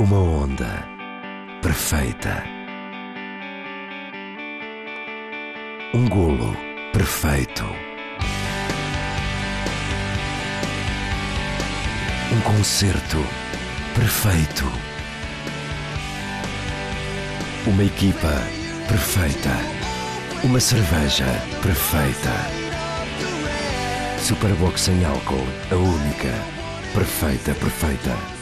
Uma onda perfeita. Um golo perfeito. Um concerto perfeito. Uma equipa perfeita. Uma cerveja perfeita. Superbox sem álcool, a única. Perfeita, perfeita.